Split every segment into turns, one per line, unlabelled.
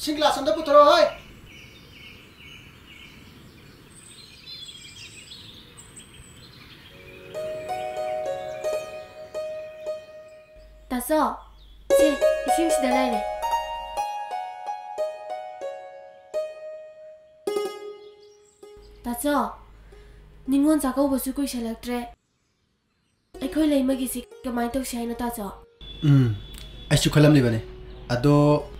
Singlasson da putrò, eh!
Da so, sì, i film si da lei. Da so, ningon sa kaubo su cui c'è l'altre. E coi lei magi si che mai tu sei nota so.
Mm, hai su calam libane. Ado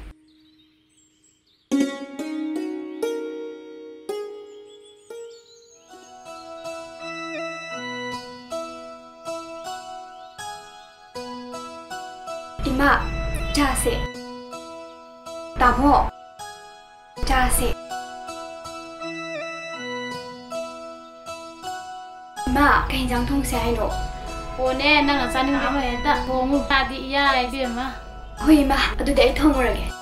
ဒီမဂျာစစ်တာဘော့ဂျာစစ်မခင်ချောင်းထုံးဆိုင်တော့
ဟိုနဲ့နန်းကစနေမှာမဲ့တဘုံမူပါတီအရာရေးပြမ
ဟိုမအတူတည်းထုံးရခဲ့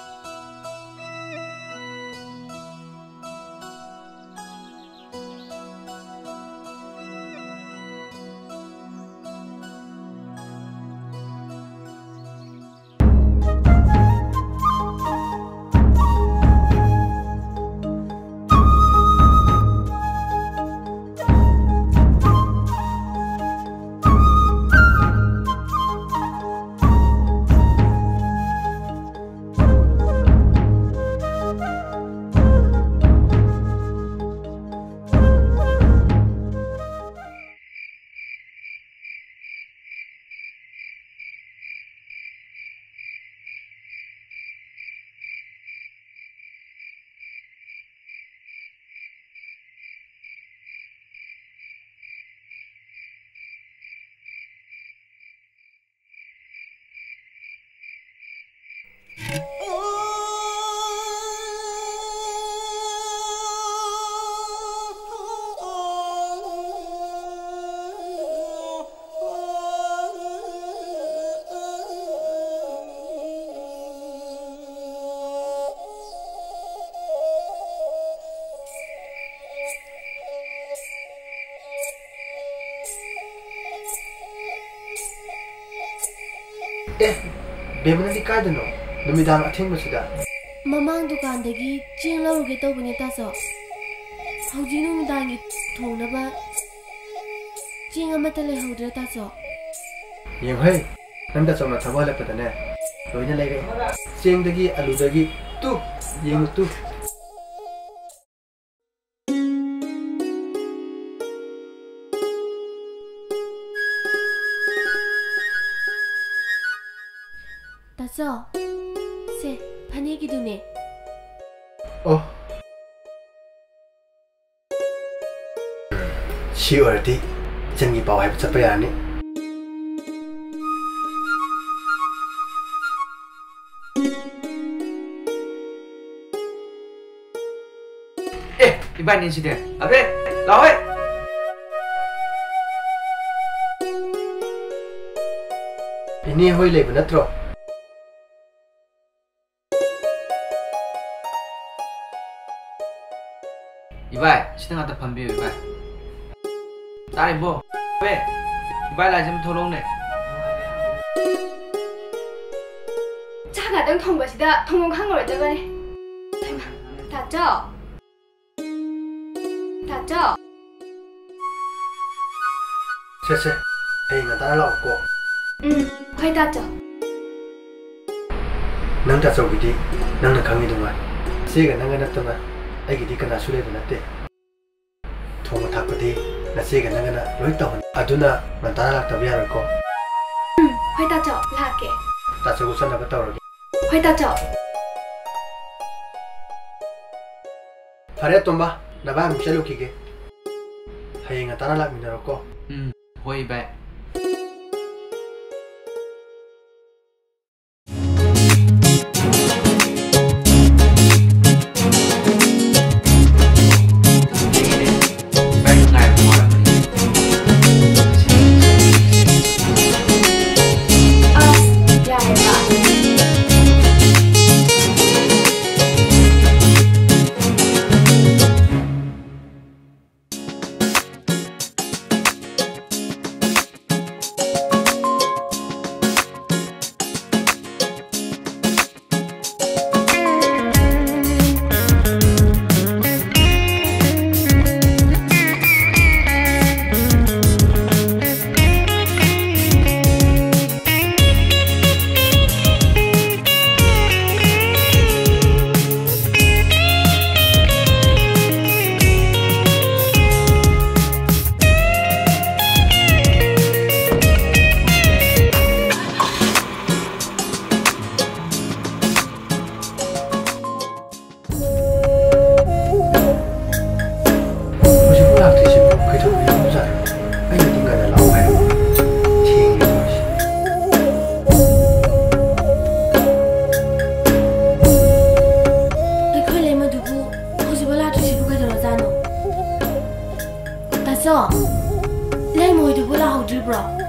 ꯑꯦ ꯕꯦꯃꯅꯗꯤ ꯀꯥꯏꯗꯅꯣ ꯅꯨꯃꯤꯗꯥꯡ ꯑꯊꯦꯡꯕꯁꯤꯗ
ꯃꯃꯥꯡ ꯗꯨꯀꯥꯟꯗꯒꯤ ꯆꯦꯡ ꯂꯧꯔꯨꯒꯦ ꯇꯧꯕꯅꯦ ꯇꯥꯖꯣ ꯍꯧꯖꯤꯛ ꯅꯨꯃꯤꯗꯥꯡꯒꯤ ꯊꯣꯡꯅꯕ ꯆꯦꯡ ꯑꯃꯠꯇ ꯂꯩꯍꯧꯗ꯭ꯔꯦ ꯇꯥꯖꯣ
ꯌꯦꯡꯍꯩ ꯅꯪ ꯗꯥꯆꯧꯅ ꯊꯕꯛ ꯍꯜꯂꯛꯄꯗꯅꯦ ꯂꯣꯏꯅ ꯂꯩꯔꯛꯑꯦ ꯆꯦꯡꯗꯒꯤ ꯑꯂꯨꯗꯒꯤ ꯇꯨ ꯌꯦꯡꯉꯨ ꯇꯨ 시월디 정기 바와 해부터 빼야 하니
예 이반인 시대 아베 나와이
ini hoi lebe natro
이발 시대 갔다 밤비요 이발 따님 뭐? 왜? 빨라 좀 돌아오네.
차가 등 통과시다 통공한 걸 어쩌거니? 다쳐? 다쳐?
셋셋, 애인가 따라오고.
응, 거의 다쳐.
난 다쳐 우리, 나는 강의 동안, 씨가 나가 났더만, 애기 니가 나 술에도 났대. 통을 닦고 돼. la siga na ngana roita hun aduna man tara la tabia ra ko
hoi ta chao la ke
ta se gusan na batao ro
hoi ta chao
hare tomba na ba mi chalo ki ge hai nga tara la mi na ro ko
hoi ba
Oh, algebra.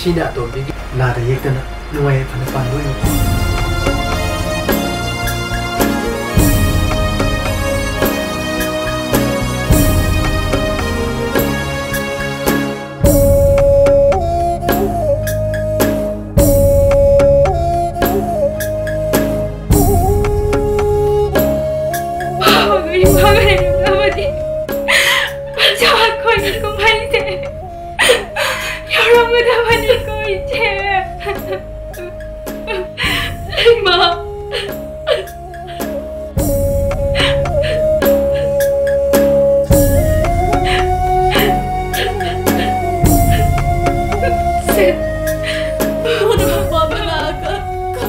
ชินะตัวนี้กลาเรียกกันนะด้วยพันธุ์ปันด้วย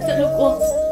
Tá no corpo.